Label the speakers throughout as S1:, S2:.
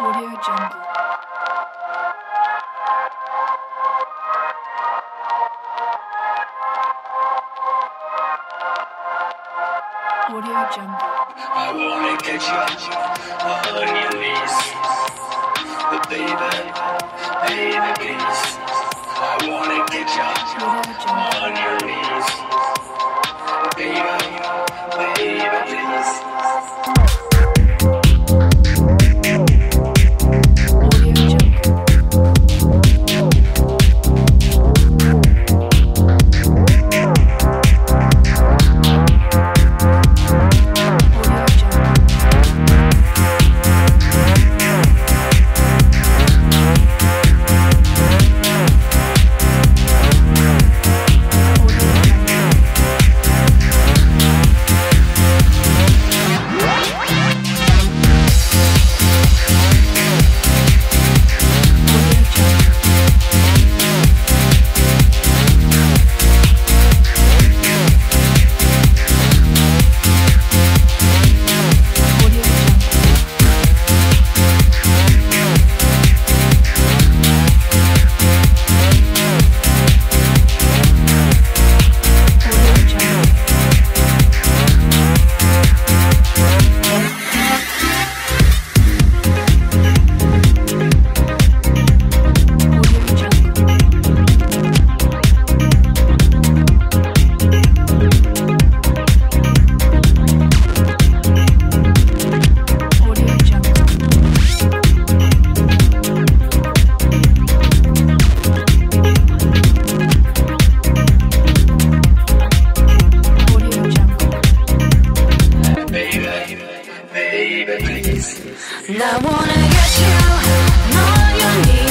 S1: Audio Jungle. Audio Jungle.
S2: I wanna get you on your knees, baby. And I wanna get you on your knees.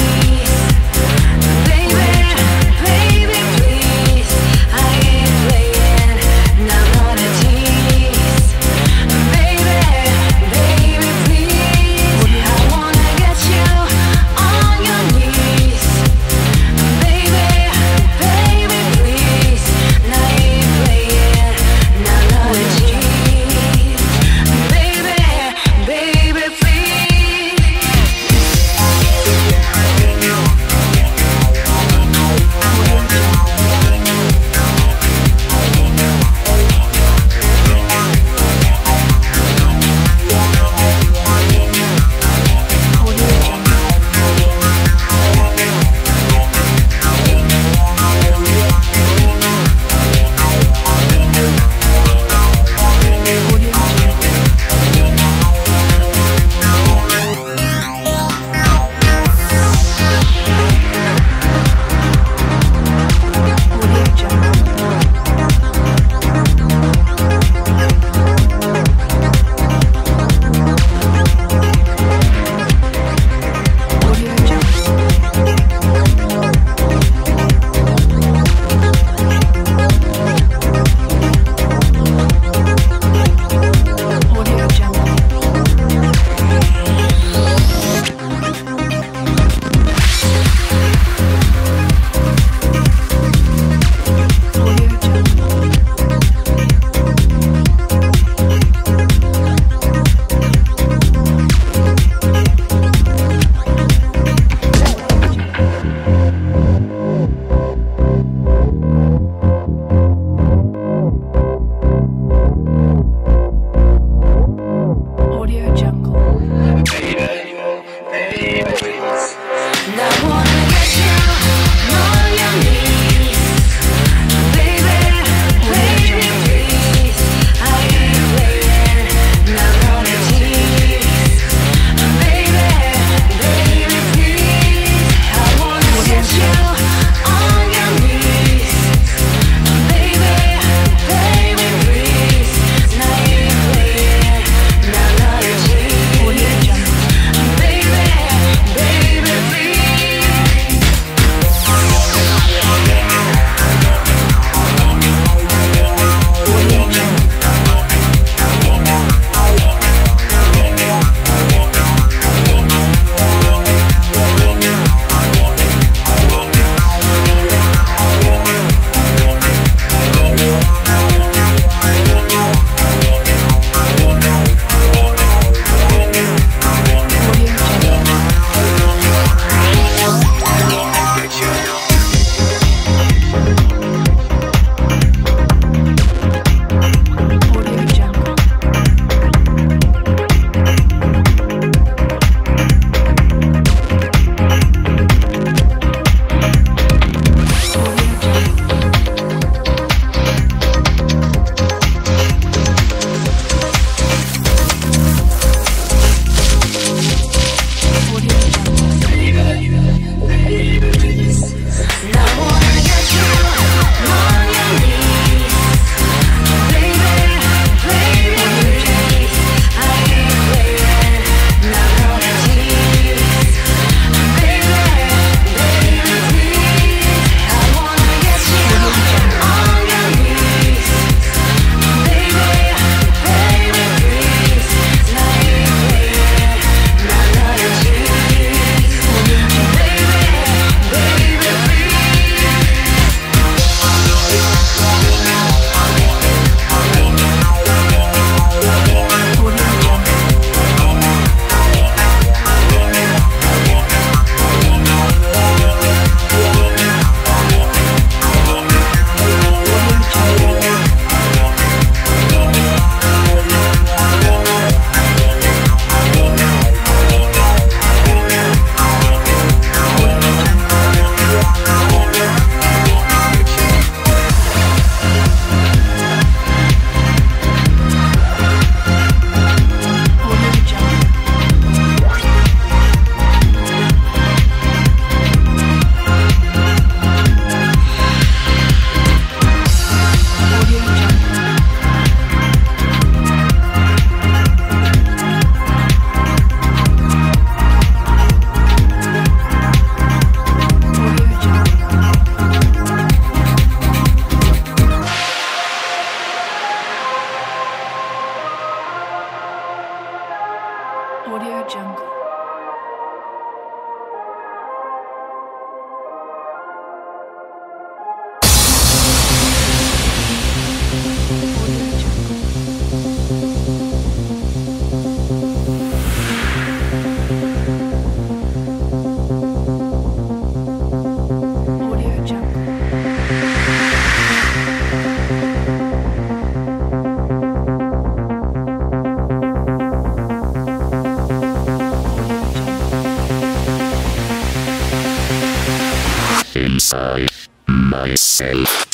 S2: myself.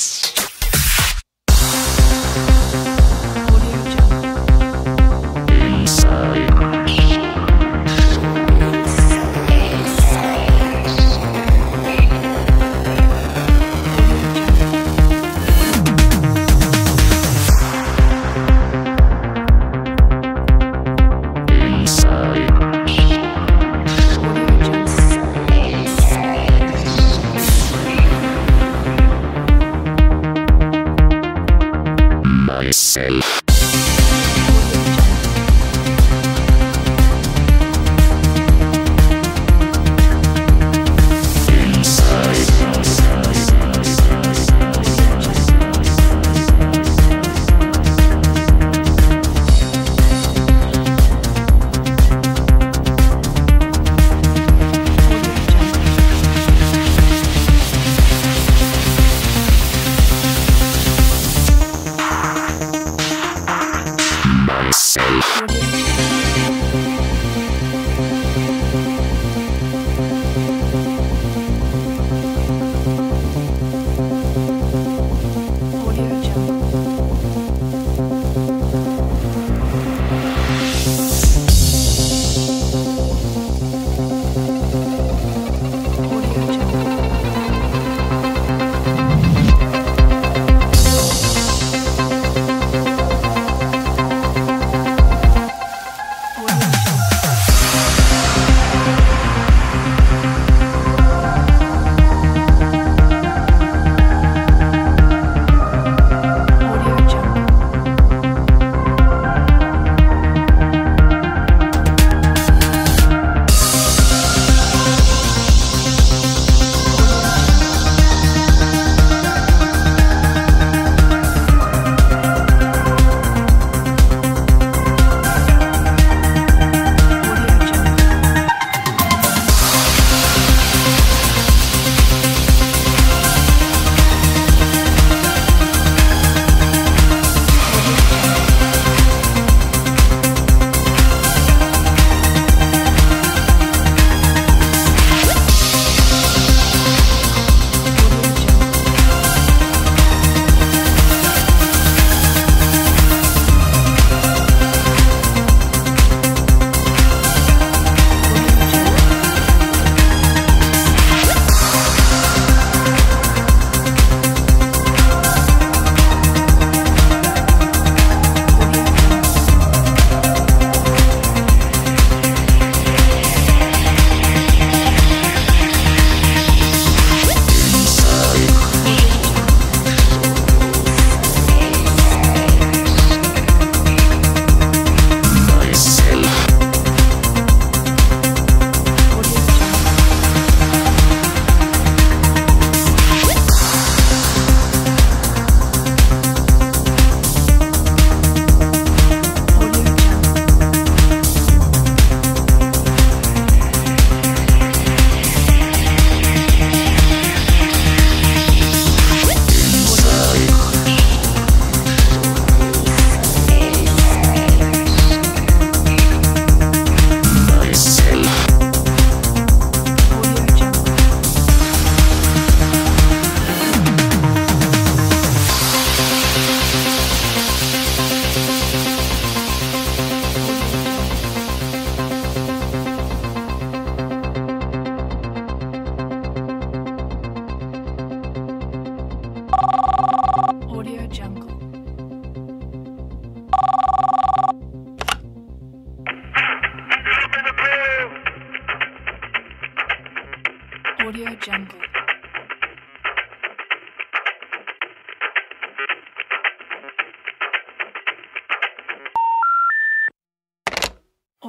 S2: myself.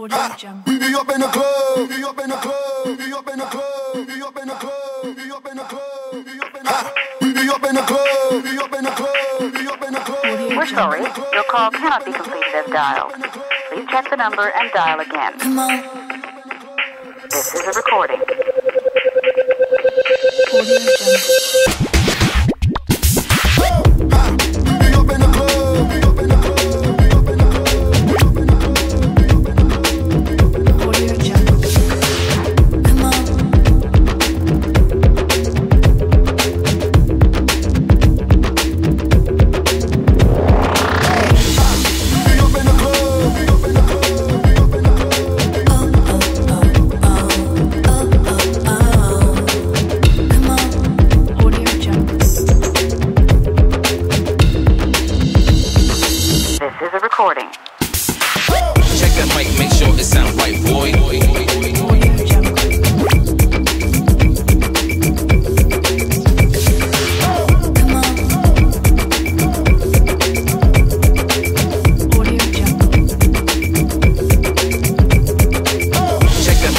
S1: Audio Jungle.
S3: We be up in the club, we be up in the club, we up in the club, we up in the club, we up in the club, we up in the club, we be up in the club, we up in the club, we up in the club.
S1: Audio
S4: We're sorry.
S1: Jungle.
S4: Your call cannot be completed as dialed. Please check the number and dial again. This is a recording.
S1: Audio Jungle.